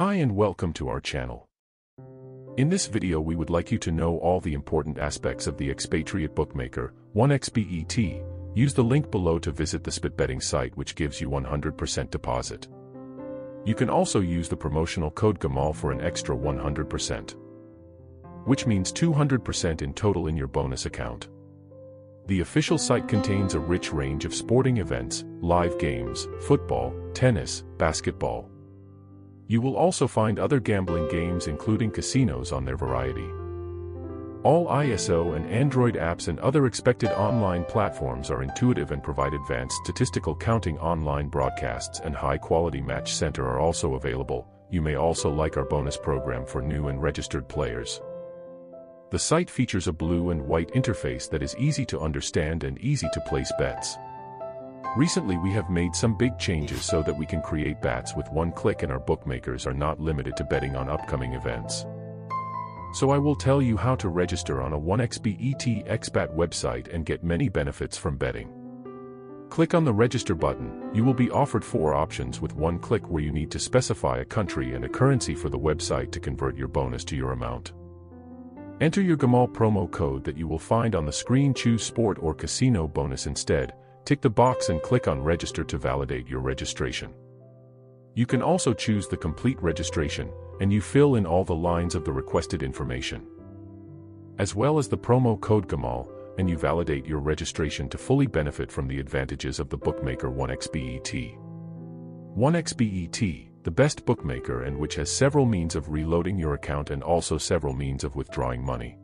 Hi and welcome to our channel. In this video we would like you to know all the important aspects of the expatriate bookmaker, 1xBET. Use the link below to visit the spit betting site which gives you 100% deposit. You can also use the promotional code GAMAL for an extra 100%. Which means 200% in total in your bonus account. The official site contains a rich range of sporting events, live games, football, tennis, basketball. You will also find other gambling games including casinos on their variety. All iOS and Android apps and other expected online platforms are intuitive and provide advanced statistical counting online broadcasts and high-quality match center are also available. You may also like our bonus program for new and registered players. The site features a blue and white interface that is easy to understand and easy to place bets. Recently we have made some big changes so that we can create bets with one click and our bookmakers are not limited to betting on upcoming events. So I will tell you how to register on a 1xBET expat website and get many benefits from betting. Click on the register button, you will be offered four options with one click where you need to specify a country and a currency for the website to convert your bonus to your amount. Enter your Gamal promo code that you will find on the screen choose sport or casino bonus instead, tick the box and click on register to validate your registration. You can also choose the complete registration, and you fill in all the lines of the requested information. As well as the promo code GAMAL, and you validate your registration to fully benefit from the advantages of the bookmaker 1xBET. 1xBET the best bookmaker and which has several means of reloading your account and also several means of withdrawing money.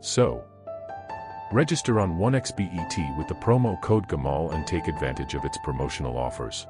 So, register on 1xBET with the promo code GAMAL and take advantage of its promotional offers.